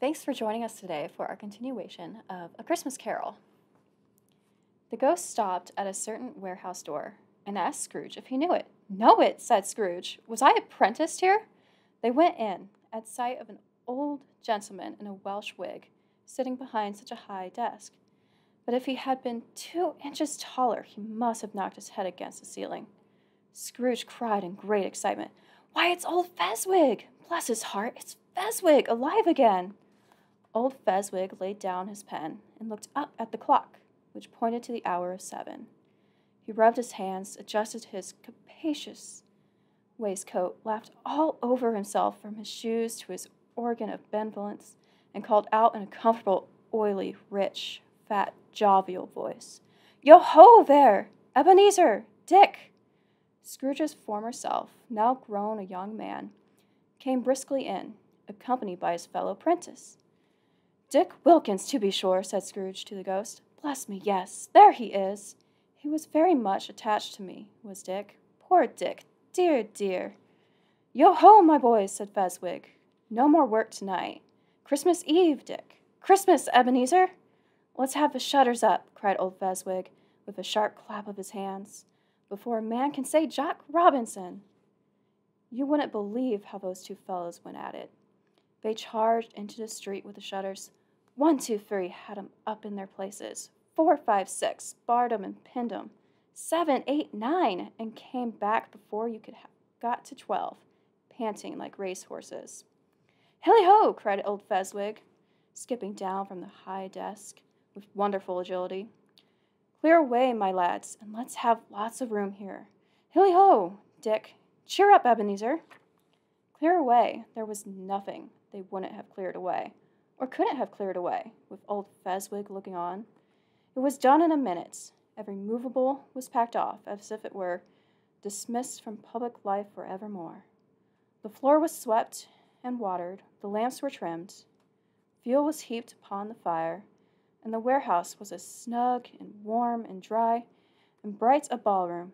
Thanks for joining us today for our continuation of A Christmas Carol. The ghost stopped at a certain warehouse door and asked Scrooge if he knew it. Know it, said Scrooge. Was I apprenticed here? They went in at sight of an old gentleman in a Welsh wig sitting behind such a high desk. But if he had been two inches taller, he must have knocked his head against the ceiling. Scrooge cried in great excitement, Why, it's old Fezziwig! Bless his heart, it's Fezziwig alive again! Old Fezziwig laid down his pen and looked up at the clock, which pointed to the hour of seven. He rubbed his hands, adjusted his capacious waistcoat, laughed all over himself from his shoes to his organ of benevolence, and called out in a comfortable, oily, rich, fat, jovial voice, Yo ho there! Ebenezer! Dick! Scrooge's former self, now grown a young man, came briskly in, accompanied by his fellow apprentice. Dick Wilkins, to be sure, said Scrooge to the ghost. Bless me, yes, there he is. He was very much attached to me, was Dick. Poor Dick, dear, dear. Yo ho, my boys, said Fezziwig. No more work tonight. Christmas Eve, Dick. Christmas, Ebenezer. Let's have the shutters up, cried old Fezziwig, with a sharp clap of his hands, before a man can say Jack Robinson. You wouldn't believe how those two fellows went at it. They charged into the street with the shutters. One, two, three had 'em up in their places. Four, five, six barred 'em and pinned 'em. Seven, eight, nine, and came back before you could have got to twelve, panting like race horses. Hilly ho! cried old Fezziwig, skipping down from the high desk with wonderful agility. Clear away, my lads, and let's have lots of room here. Hilly ho, Dick! Cheer up, Ebenezer! Clear away. There was nothing they wouldn't have cleared away, or couldn't have cleared away, with old Fezziwig looking on. It was done in a minute. Every movable was packed off, as if it were dismissed from public life for evermore. The floor was swept and watered, the lamps were trimmed, fuel was heaped upon the fire, and the warehouse was as snug and warm and dry and bright a ballroom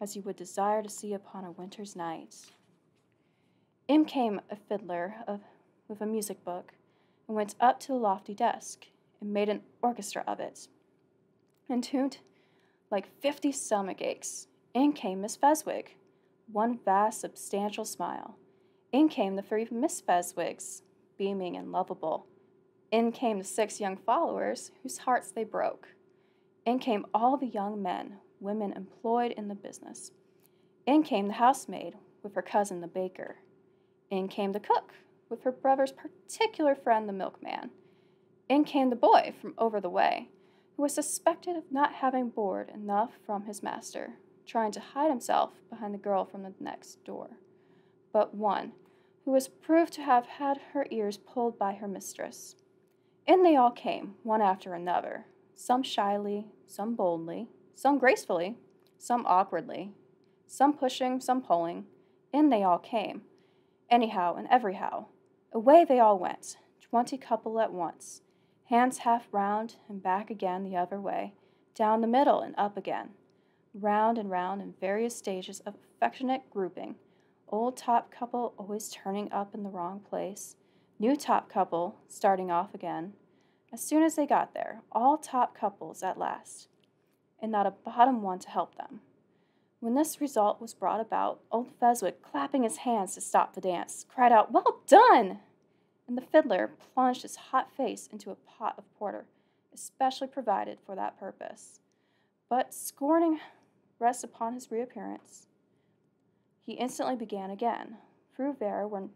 as you would desire to see upon a winter's night. In came a fiddler of, with a music book and went up to the lofty desk and made an orchestra of it, and tuned like fifty stomach aches. In came Miss Fezziwig, one vast, substantial smile. In came the three Miss Fezziwigs, beaming and lovable. In came the six young followers, whose hearts they broke. In came all the young men, women employed in the business. In came the housemaid, with her cousin the baker. In came the cook, with her brother's particular friend the milkman. In came the boy from over the way, who was suspected of not having board enough from his master, trying to hide himself behind the girl from the next door. But one, who was proved to have had her ears pulled by her mistress. In they all came, one after another, some shyly, some boldly, some gracefully, some awkwardly, some pushing, some pulling. In they all came, anyhow and everyhow. Away they all went, twenty couple at once, hands half round and back again the other way, down the middle and up again, round and round in various stages of affectionate grouping, old top couple always turning up in the wrong place, new top couple starting off again. As soon as they got there, all top couples at last, and not a bottom one to help them. When this result was brought about, old Fezziwig, clapping his hands to stop the dance, cried out, Well done! And the fiddler plunged his hot face into a pot of porter, especially provided for that purpose. But scorning rest upon his reappearance, he instantly began again. There were,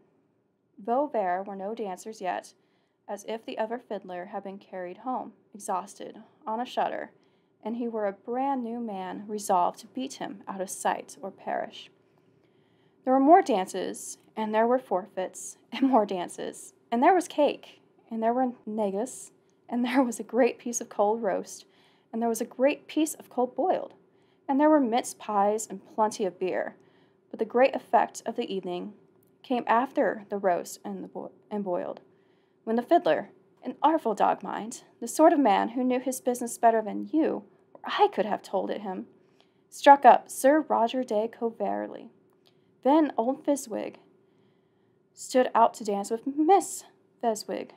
though there were no dancers yet, as if the other fiddler had been carried home, exhausted, on a shutter, and he were a brand new man resolved to beat him out of sight or perish. There were more dances, and there were forfeits, and more dances, and there was cake, and there were negus, and there was a great piece of cold roast, and there was a great piece of cold boiled, and there were mince pies and plenty of beer. But the great effect of the evening came after the roast and the bo- and boiled, when the fiddler, an artful dog mind, the sort of man who knew his business better than you or I could have told it him, struck up Sir Roger de Coverley. Then old Fezziwig stood out to dance with Miss Fezziwig.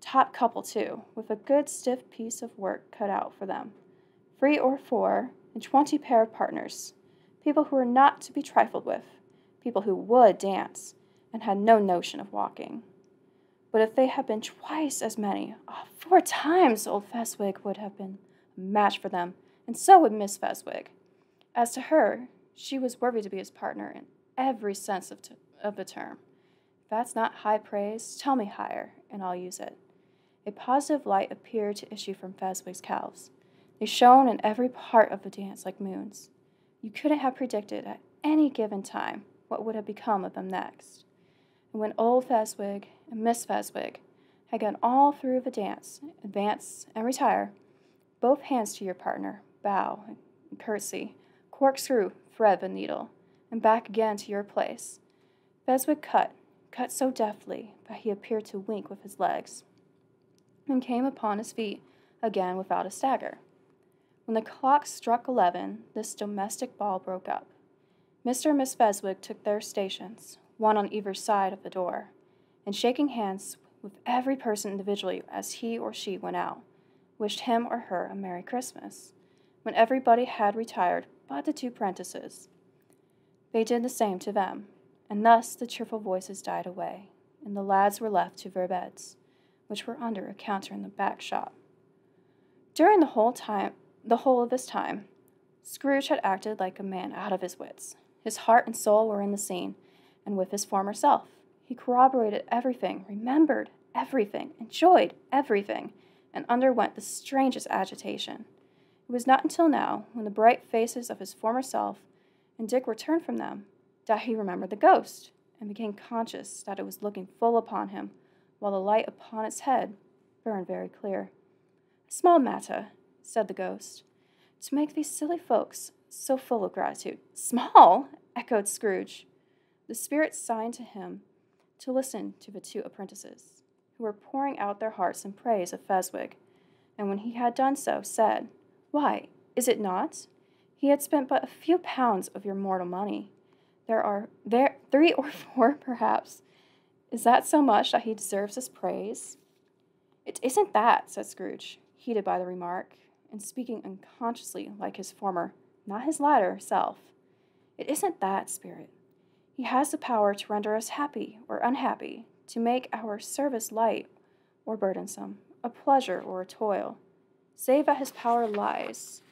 Top couple, too, with a good stiff piece of work cut out for them. Three or four, and twenty pair of partners. People who were not to be trifled with. People who would dance, and had no notion of walking. But if they had been twice as many, oh, four times, old Fezziwig would have been a match for them, and so would Miss Fezziwig. As to her, she was worthy to be his partner in every sense of, t- of the term. That's not high praise, tell me higher, and I'll use it. A positive light appeared to issue from Fezziwig's calves. They shone in every part of the dance like moons. You couldn't have predicted at any given time what would have become of them next. And when old Fezziwig and Miss Fezziwig had gone all through the dance, advance and retire, both hands to your partner, bow and curtsy, corkscrew, thread the needle, and back again to your place. Fezziwig cut, cut so deftly that he appeared to wink with his legs, and came upon his feet again without a stagger. When the clock struck eleven, this domestic ball broke up. Mr. and Miss Fezziwig took their stations, one on either side of the door, and shaking hands with every person individually as he or she went out, wished him or her a Merry Christmas. When everybody had retired but the two prentices, they did the same to them, and thus the cheerful voices died away, and the lads were left to their beds, which were under a counter in the back shop. During the whole time the whole of this time, Scrooge had acted like a man out of his wits. His heart and soul were in the scene, and with his former self. He corroborated everything, remembered everything, enjoyed everything, and underwent the strangest agitation. It was not until now, when the bright faces of his former self and Dick returned from them, that he remembered the ghost, and became conscious that it was looking full upon him, while the light upon its head burned very clear. Small matter, said the ghost, to make these silly folks so full of gratitude. Small? echoed Scrooge. The spirit signed to him to listen to the two apprentices, who were pouring out their hearts in praise of Fezziwig, and when he had done so, said, Why, is it not? He had spent but a few pounds of your mortal money. There are there three or four, perhaps. Is that so much that he deserves this praise? It isn't that, said Scrooge, heated by the remark, and speaking unconsciously like his former, not his latter, self. It isn't that, Spirit. He has the power to render us happy or unhappy, to make our service light or burdensome, a pleasure or a toil, save that his power lies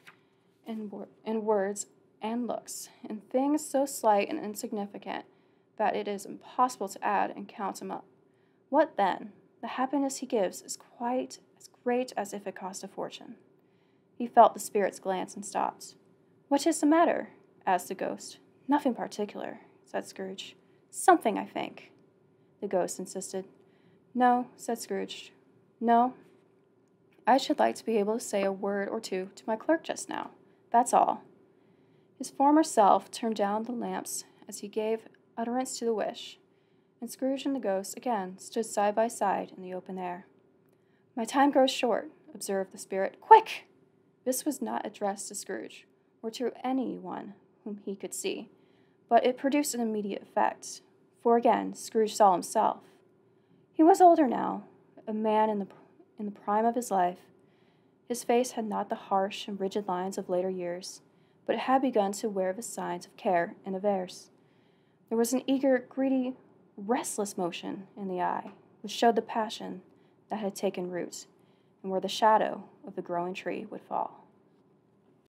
in, wor- in words and looks, in things so slight and insignificant that it is impossible to add and count them up. What then? The happiness he gives is quite as great as if it cost a fortune. He felt the spirit's glance and stopped. What is the matter? asked the ghost. Nothing particular, said Scrooge. Something, I think. The ghost insisted. No, said Scrooge. No. I should like to be able to say a word or two to my clerk just now. That's all. His former self turned down the lamps as he gave utterance to the wish, and Scrooge and the ghost again stood side by side in the open air. My time grows short, observed the spirit. Quick! This was not addressed to Scrooge, or to any one whom he could see, but it produced an immediate effect, for again Scrooge saw himself. He was older now, a man in the, in the prime of his life. His face had not the harsh and rigid lines of later years, but it had begun to wear the signs of care and airs. There was an eager, greedy, restless motion in the eye, which showed the passion that had taken root, and where the shadow of the growing tree would fall.